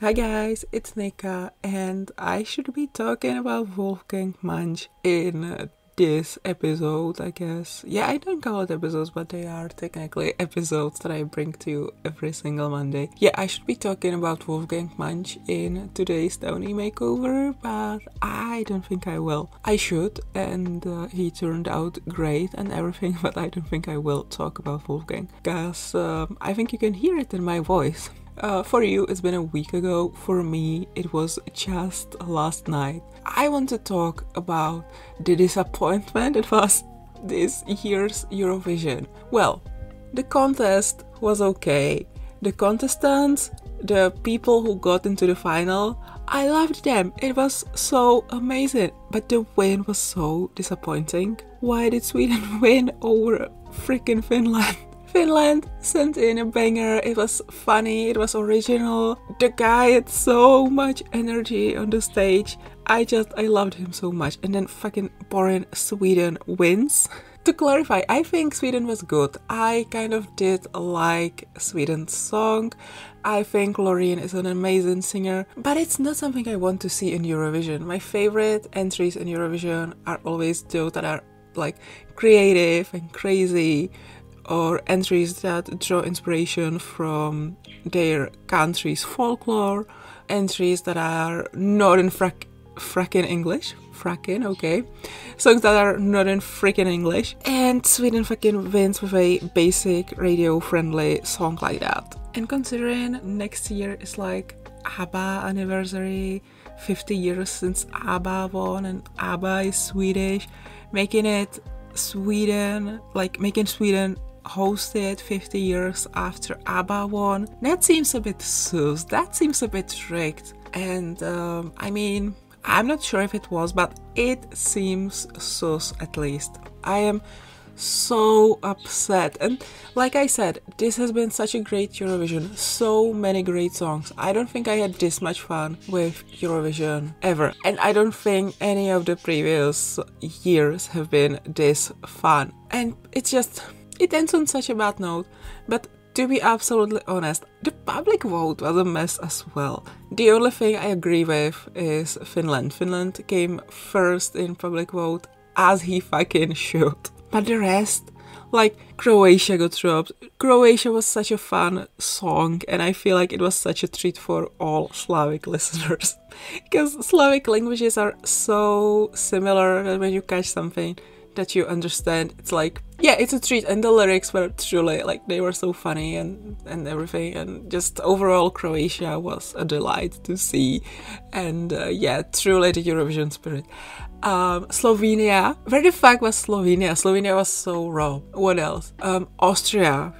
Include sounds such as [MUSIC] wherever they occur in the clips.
Hi guys, it's Nika, and I should be talking about Wolfgang Munch in this episode, I guess. Yeah, I don't call it episodes, but they are technically episodes that I bring to you every single Monday. Yeah, I should be talking about Wolfgang Munch in today's Townie makeover, but I don't think I will. I should, and uh, he turned out great and everything, [LAUGHS] but I don't think I will talk about Wolfgang because um, I think you can hear it in my voice. Uh, for you, it's been a week ago. For me, it was just last night. I want to talk about the disappointment it was this year's Eurovision. Well, the contest was okay. The contestants, the people who got into the final, I loved them. It was so amazing. But the win was so disappointing. Why did Sweden [LAUGHS] win over freaking Finland? Finland sent in a banger. It was funny, it was original. The guy had so much energy on the stage. I just, I loved him so much. And then fucking boring Sweden wins. [LAUGHS] to clarify, I think Sweden was good. I kind of did like Sweden's song. I think Loreen is an amazing singer, but it's not something I want to see in Eurovision. My favorite entries in Eurovision are always those that are like creative and crazy or entries that draw inspiration from their country's folklore, entries that are not in frack, fracking English, fracking, okay, songs that are not in freaking English, and Sweden fucking wins with a basic radio friendly song like that. And considering next year is like ABBA anniversary, 50 years since ABBA won, and ABBA is Swedish, making it Sweden, like making Sweden hosted 50 years after ABBA won. That seems a bit sus, that seems a bit tricked. And um, I mean, I'm not sure if it was, but it seems sus at least. I am so upset. And like I said, this has been such a great Eurovision. So many great songs. I don't think I had this much fun with Eurovision ever. And I don't think any of the previous years have been this fun. And it's just it ends on such a bad note, but to be absolutely honest, the public vote was a mess as well. The only thing I agree with is Finland. Finland came first in public vote as he fucking should. But the rest, like Croatia got dropped. Croatia was such a fun song, and I feel like it was such a treat for all Slavic listeners. [LAUGHS] because Slavic languages are so similar that when you catch something, that you understand. It's like yeah, it's a treat, and the lyrics were truly like they were so funny and and everything, and just overall Croatia was a delight to see, and uh, yeah, truly the Eurovision spirit. Um, Slovenia, where the fuck was Slovenia? Slovenia was so raw. What else? Um, Austria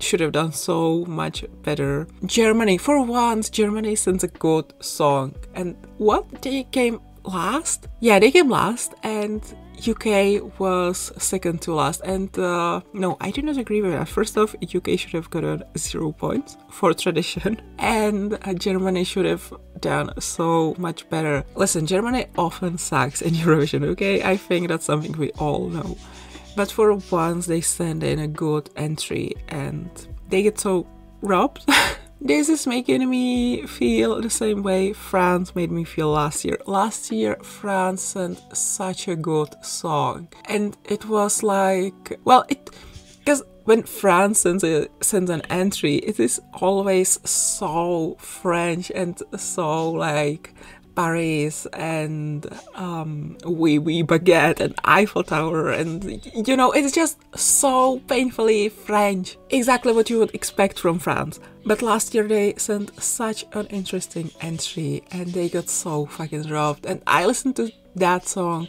should have done so much better. Germany, for once, Germany sends a good song, and what they came last? Yeah, they came last, and UK was second to last, and uh, no, I do not agree with that. First off, UK should have gotten zero points for tradition, [LAUGHS] and uh, Germany should have done so much better. Listen, Germany often sucks in [LAUGHS] Eurovision, okay? I think that's something we all know. But for once, they send in a good entry and they get so robbed. [LAUGHS] This is making me feel the same way France made me feel last year. Last year, France sent such a good song, and it was like, well, it because when France sends a sends an entry, it is always so French and so like Paris and um, Oui Oui Baguette and Eiffel Tower, and you know, it's just so painfully French. Exactly what you would expect from France. But last year they sent such an interesting entry and they got so fucking robbed. And I listened to that song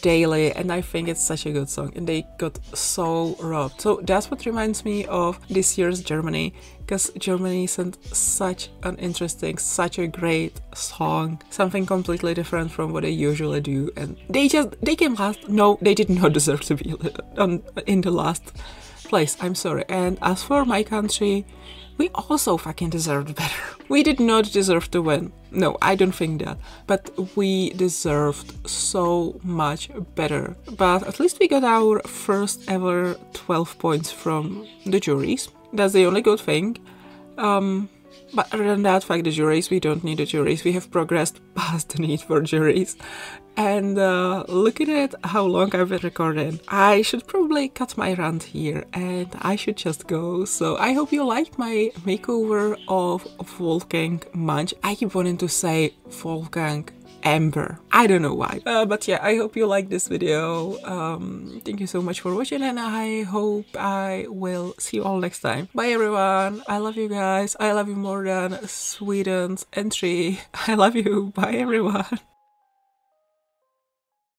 daily and I think it's such a good song and they got so robbed. So that's what reminds me of this year's Germany because Germany sent such an interesting, such a great song, something completely different from what they usually do and they just they came last. No, they did not [LAUGHS] deserve to be on, in the last place. I'm sorry. And as for my country, we also fucking deserved better. [LAUGHS] We did not deserve to win. No, I don't think that. But we deserved so much better. But at least we got our first ever 12 points from the juries. That's the only good thing. Um, But other than that, fuck the juries. We don't need the juries. We have progressed [LAUGHS] past the need for juries. And uh, looking at how long I've been recording, I should probably cut my rant here and I should just go. So I hope you liked my makeover of Wolfgang Munch. I keep wanting to say Wolfgang Amber. I don't know why. Uh, but yeah, I hope you like this video. Um, thank you so much for watching and I hope I will see you all next time. Bye everyone. I love you guys. I love you more than Sweden's entry. [LAUGHS] I love you. Bye everyone.